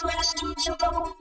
quest to go.